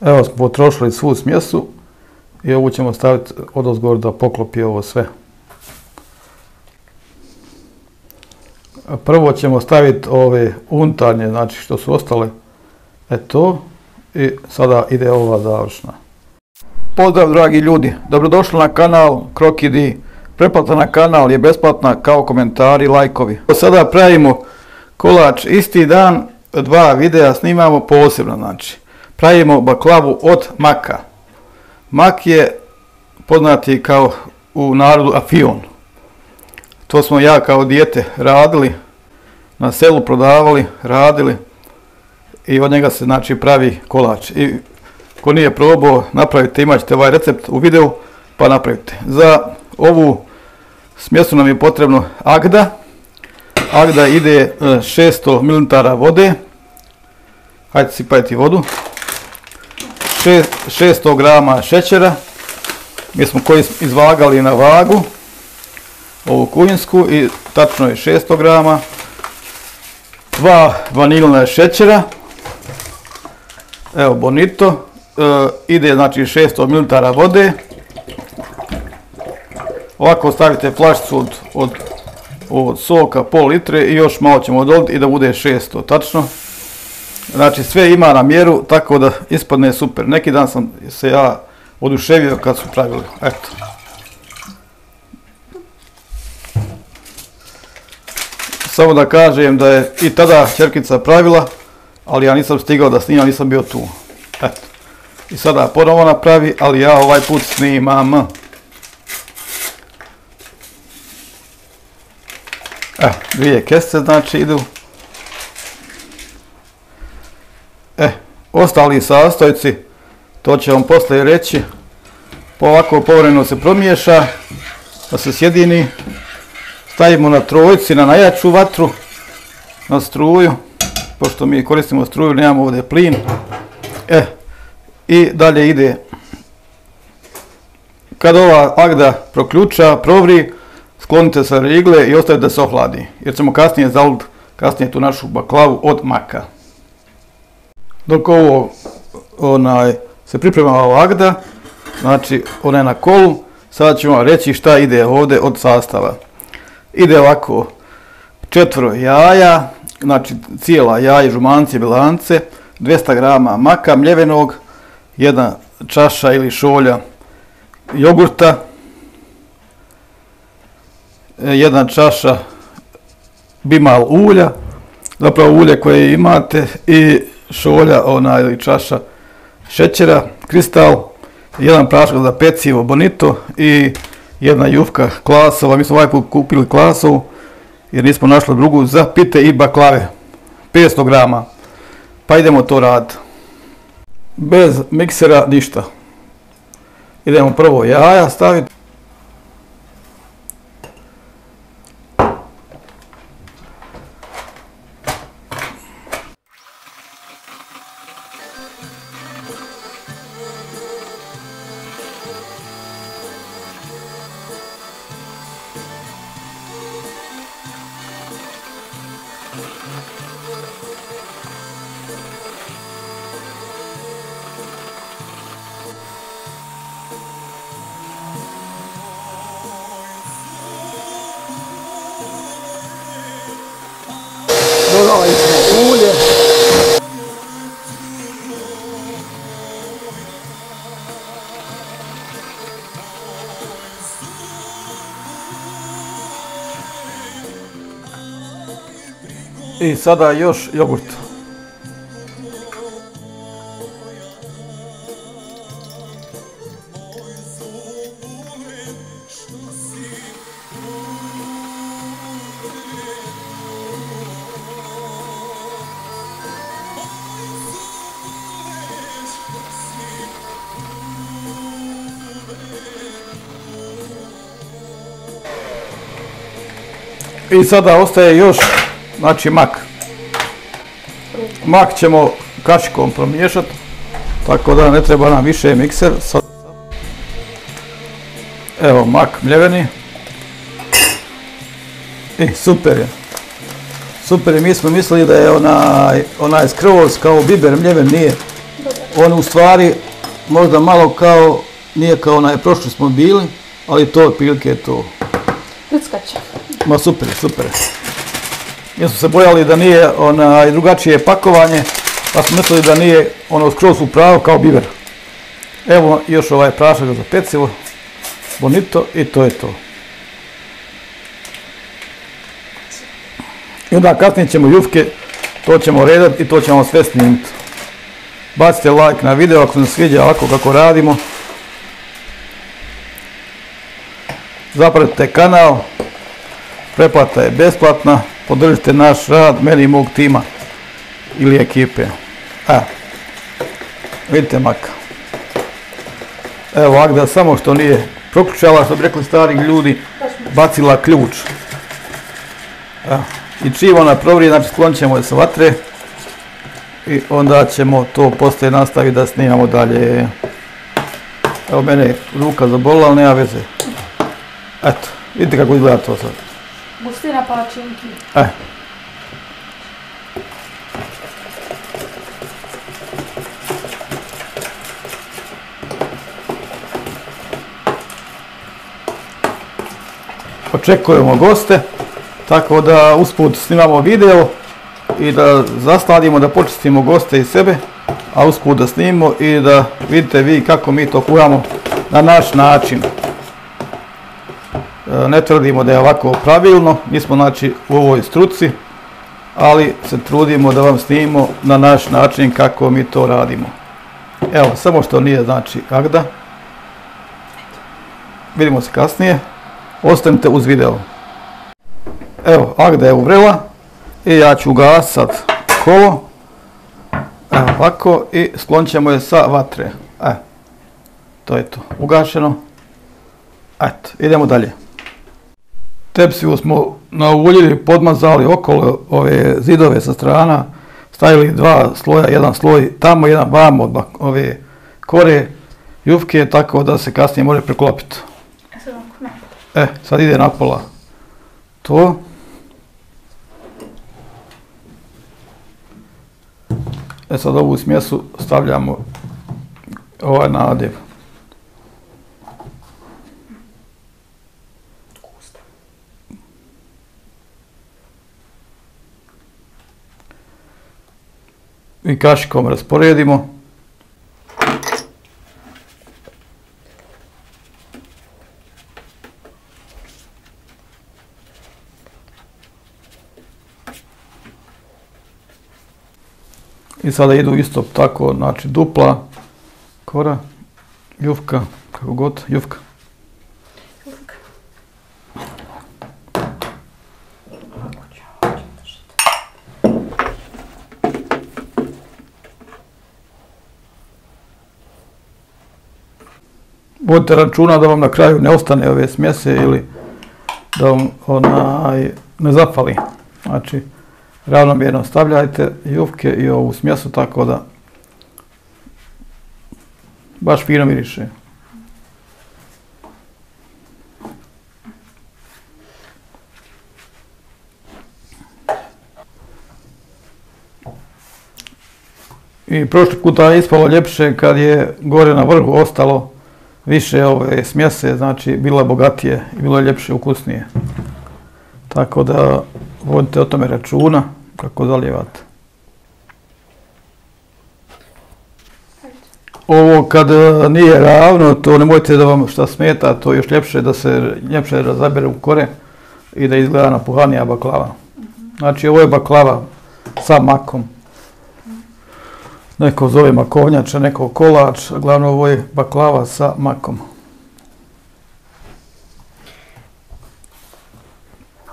Evo smo potrošili svu smjesu i ovu ćemo staviti od ozgor da poklopi ovo sve. Prvo ćemo staviti ove unutarnje, znači što su ostale, e to, i sada ide ova završna. Pozdrav dragi ljudi, dobrodošli na kanal Krokidi. Preplata na kanal je besplatna kao komentari i lajkovi. Sada pravimo kolač isti dan, dva videa snimamo posebno, znači pravimo baklavu od maka. Mak je poznati kao u narodu afion. To smo ja kao dijete radili, na selu prodavali, radili i od njega se znači pravi kolač. I ko nije probao, napravite, imat ćete ovaj recept u videu, pa napravite. Za ovu smjesu nam je potrebno agda. Agda ide e, 600 ml vode. Hajde sipajte vodu. 600 grama šećera. Mi smo koji izvagali na vagu ovu kujinsku i tačno je 600 grama. Dva vanilna šećera. Evo bonito. E, ide znači 600 ml vode. Ovako stavite flašicu od, od, od soka pol litre i još malo ćemo dodati i da bude 600 tačno. Znači sve ima na mjeru, tako da ispadne super. Neki dan sam se ja oduševio kad su pravili. Eto. Samo da kažem da je i tada čerkica pravila, ali ja nisam stigao da snimam, nisam bio tu. Eto. I sada ponovo napravi, ali ja ovaj put snimam. Evo, dvije kese znači idu. Ostali sastojci, to će vam posle reći, po ovako povremeno se promiješa, da se sjedini, stavimo na trojci, na najjaču vatru, na struju, pošto mi koristimo struju, nemamo ovdje plin, e, i dalje ide, kad ova agda proključa, provri, sklonite sa rigle i ostavite da se ohladi, jer ćemo kasnije zalud, kasnije tu našu baklavu od maka dok ovo onaj, se priprema ova agda, znači ona je na kolu, sad ćemo vam reći šta ide ovdje od sastava. Ide ovako četvro jaja, znači cijela jaja, žumance, bilance, 200 grama maka mljevenog, jedna čaša ili šolja jogurta, jedna čaša bimal ulja, zapravo ulje koje imate i šolja ona ili čaša šećera, kristal, jedan prašak za pecivo bonito i jedna jufka klasova. Mi smo ovaj put kupili klasovu jer nismo našli drugu za pite i baklave. 500 grama. Pa idemo to rad. Bez miksera ništa. Idemo prvo jaja staviti. I sada još jogurt. I sada ostaje još, znači, mak. Mak ćemo kašikom promiješati, tako da ne treba nam više mikser. Evo, mak mljeveni. I super je. Super je, mi smo mislili da je onaj, onaj skroz kao biber mljeven, nije. on u stvari možda malo kao, nije kao onaj prošli smo bili, ali to je to. Prckaće. Ma super, super jer smo se bojali da nije onaj drugačije pakovanje, pa smo mislili da nije ono skroz pravo kao biber. Evo još ovaj prašak za pecivo, bonito i to je to. I onda kasnije ćemo jufke, to ćemo redati i to ćemo sve snimiti. Bacite like na video ako se sviđa ovako kako radimo. Zapratite kanal, preplata je besplatna, podržite naš rad, meni i mog tima ili ekipe. E, vidite maka. Evo Agda samo što nije proključala, što bi rekli stari ljudi, bacila ključ. E, I čim ona provri, znači sklonit ćemo je sa vatre i onda ćemo to poslije nastaviti da snimamo dalje. Evo mene ruka zabolila, ali nema veze. Eto, vidite kako izgleda to sad. Gustina palačinki. Eh. Očekujemo goste, tako da usput snimamo video i da zasladimo, da počistimo goste i sebe, a usput da snimimo i da vidite vi kako mi to kuramo na naš način. Ne tvrdimo da je ovako pravilno, mi smo znači u ovoj struci, ali se trudimo da vam snimimo na naš način kako mi to radimo. Evo, samo što nije znači Agda. Vidimo se kasnije. Ostanite uz video. Evo, Agda je uvrela i ja ću gas sad kolo. Evo, ovako i sklonit je sa vatre. E, to je to, ugašeno. Eto, idemo dalje. Tepsiju smo nauljili, podmazali okolo ove zidove sa strana, stavili dva sloja, jedan sloj tamo, jedan vam od ove kore, jufke, tako da se kasnije može preklopiti. E, sad ide napola to. E sad ovu smjesu stavljamo ovaj nadjev. I kašikom rasporedimo. I sada idu isto tako, znači dupla, kora, jufka, kako god, jufka. Vodite računa da vam na kraju ne ostane ove smjese ili da vam onaj ne zapali. Znači, ravnomjerno stavljajte jufke i ovu smjesu tako da baš fino miriše. I prošli puta je ispalo ljepše kad je gore na vrhu ostalo više ove smjese, znači bilo je bogatije i bilo je ljepše, ukusnije. Tako da vodite o tome računa kako zalijevate. Ovo kad e, nije ravno, to ne mojte da vam šta smeta, to je još ljepše da se ljepše razabere u kore i da izgleda na puhanija baklava. Znači ovo je baklava sa makom. Neko zove makovnjača, neko kolač, glavno ovo je baklava sa makom.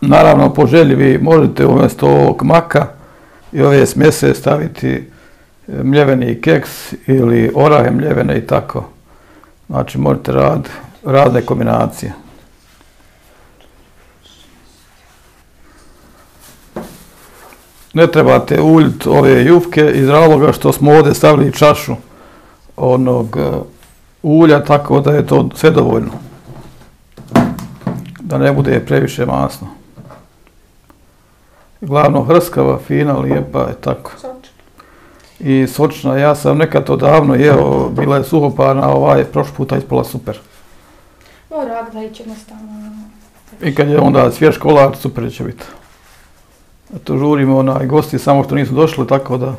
Naravno, po želji vi možete umjesto ovog maka i ove smjese staviti e, mljeveni keks ili orahe mljevene i tako. Znači, možete rad, razne kombinacije. Ne trebate uljiti ove jufke iz razloga što smo ovdje stavili čašu onog e, ulja, tako da je to sve dovoljno. Da ne bude previše masno. Glavno hrskava, fina, lijepa, je tako. i sočna. Ja sam nekad to davno jeo, bila je suhoparna, ovaj prošli puta ispala super. Mora da jednostavno. I kad je onda svjež kolač, super će biti to žurimo onaj gosti, samo što nisu došli, tako da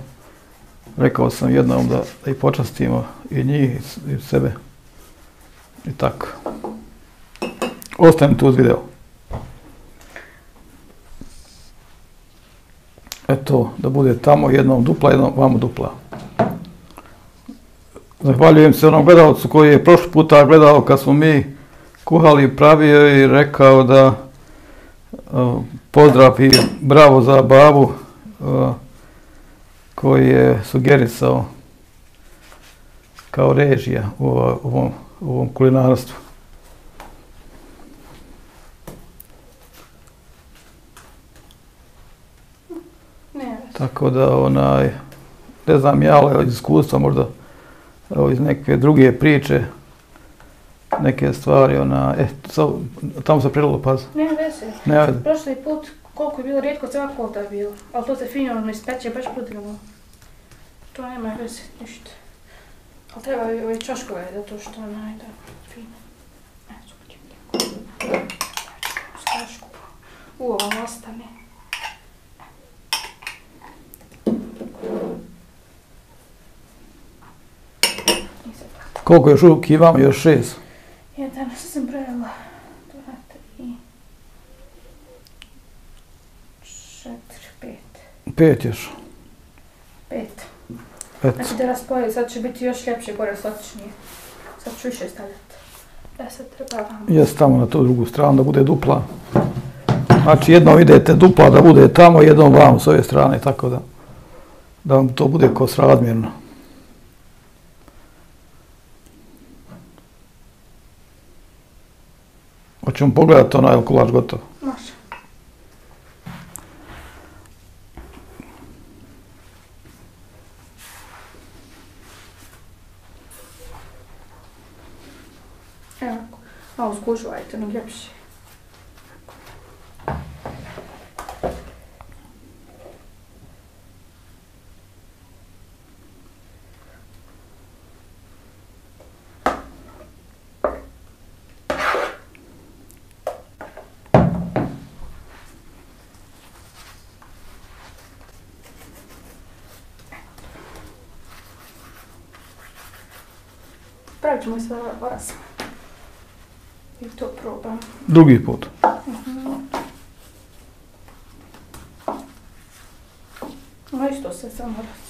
rekao sam jednom da, da i počastimo i njih i sebe. I tako. Ostajem tu uz video. Eto, da bude tamo jednom dupla, jednom vamo dupla. Zahvaljujem se onom gledalcu koji je prošli puta gledao kad smo mi kuhali pravio i rekao da uh, pozdrav i bravo za babu uh, koji je sugerisao kao režija u, ovom, u ovom kulinarstvu. Ne, Tako da, onaj, ne znam ja, ali iz iskustva možda evo, iz neke druge priče, neke stvari, ona, e, so, tamo se prililo paz. ne veze. Ne, ajde. Prošli put koliko je bilo rijetko cijela kota je bilo. Ali to se fino ono ispeče baš prodivno. To nema veze, ništa. Ali treba i ove čoškove da to što onaj da fino. E, super ćemo tako. S čošku. U ovom ostane. Koliko još uvijek imamo? Još šest. Jedan sam brojala. Dva, tri. Četiri, pet. Pet još. Pet. Eto. Znači da raspoje, sad će biti još ljepše, gore sočnije. Sad ću više stavljati. E sad treba vam. Jes tamo na tu drugu stranu da bude dupla. Znači jednom idete dupla da bude tamo, jednom vam s ove strane, tako da da vam to bude ko Hoćemo pogledati onaj kolač gotov. Može. Evo, malo skužuvajte, no ljepše. Pravit ćemo sve vas. I to probam. Drugi put. No isto se samo raz.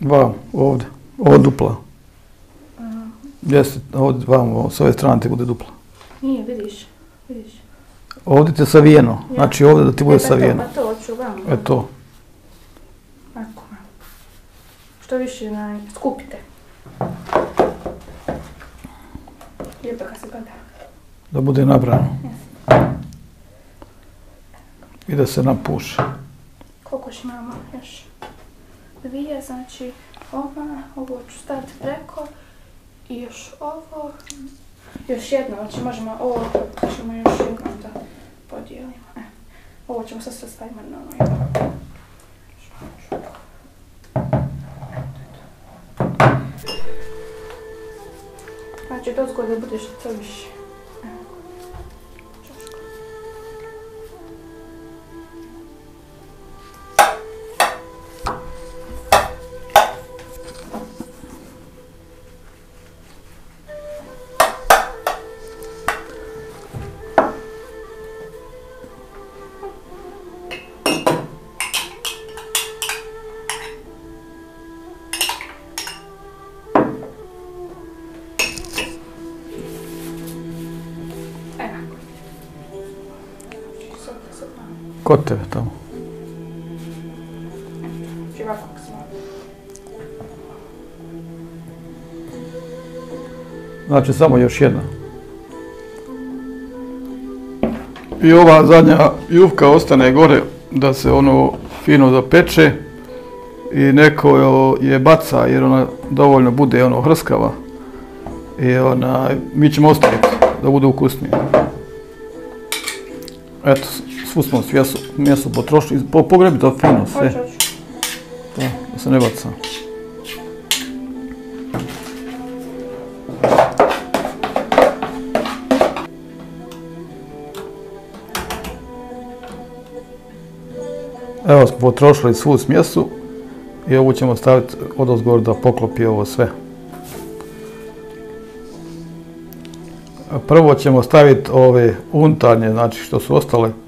Vam, ovdje. Ovo dupla. Jeste, ovdje vam, s ove strane ti bude dupla. Nije, vidiš, vidiš. Ovdje ti je savijeno, znači ovdje da ti bude E, pa savijeno. To, pa to hoću vam. E to. Tako. Što više naj... skupite. Lijepo kad se gleda. Da bude nabrano. I da se napuše. Koliko još imamo još? Dvije, znači ova, ovo ću staviti preko i još ovo. Još jedno, znači možemo ovo, ćemo još jedno da podijelimo. E, ovo ćemo sad sve stavimo na ono jedno. Znači, to da budeš što Kod tebe tamo. Znači samo još jedna. I ova zadnja jufka ostane gore da se ono fino zapeče. i neko je baca jer ona dovoljno bude ono hrskava i ona, mi ćemo ostaviti da bude ukusnije. Eto, svu smo svjesu, mjesto potrošili, po, pogrebi to fino sve. Hoću, hoću. Da, da se ne baca. Evo smo potrošili svu smjesu i ovu ćemo staviti od ozgor da poklopi ovo sve. Prvo ćemo staviti ove unutarnje, znači što su ostale,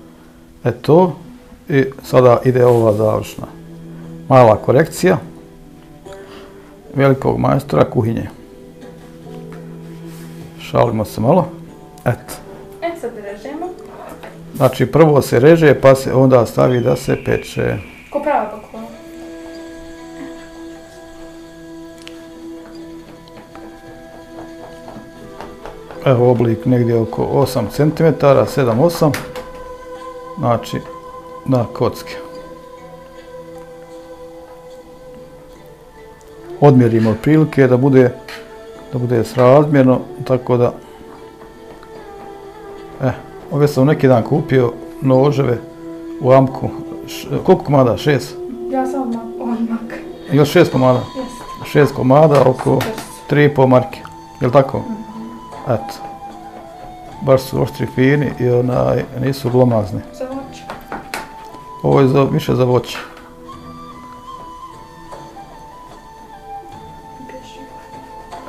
e to, i sada ide ova završna. Mala korekcija velikog majstora kuhinje. Šalimo se malo. Eto. E, sad režemo. Znači prvo se reže pa se onda stavi da se peče. Ko prava baklava. Evo oblik negdje oko 8 cm, 7-8. Znači na kocke. Odmjerimo otprilike da bude da bude srazmjerno, tako da e, ove sam neki dan kupio noževe u Amku. Š, koliko komada? Šest? Ja sam odmah, odmah. Još šest komada? Jeste. Šest komada, oko tri i pol marke. Je li tako? Eto. Baš su oštri fini i onaj, nisu glomazni. Voće. Ovo je za, više za voće.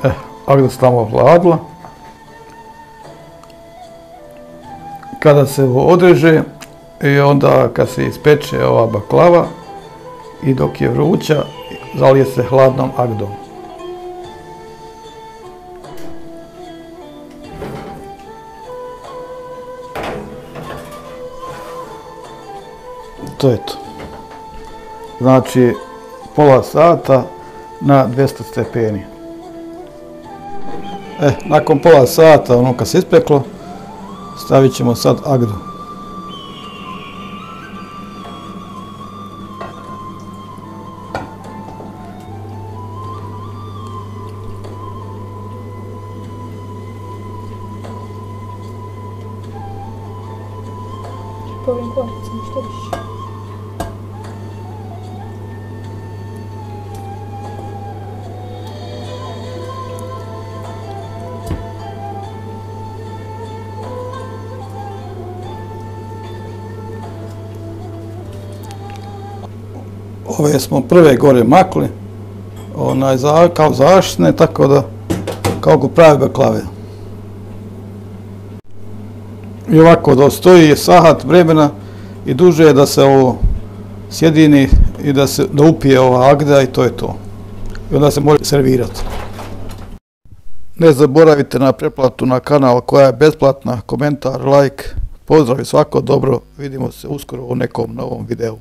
E, Eh, agda se tamo hladila. Kada se ovo odreže i onda kad se ispeče ova baklava i dok je vruća, zalije se hladnom agdom. To je to. Znači, pola sata na 200 stepeni. E, nakon pola sata, ono kad se ispeklo, stavit ćemo sad agdu. Ove smo prve gore makli, onaj, za, kao zaštitne, tako da, kao ko pravi baklave. I ovako da stoji sahat vremena i duže je da se ovo sjedini i da se da upije ova agda i to je to. I onda se može servirati. Ne zaboravite na preplatu na kanal koja je besplatna, komentar, like, pozdrav i svako dobro. Vidimo se uskoro u nekom novom videu.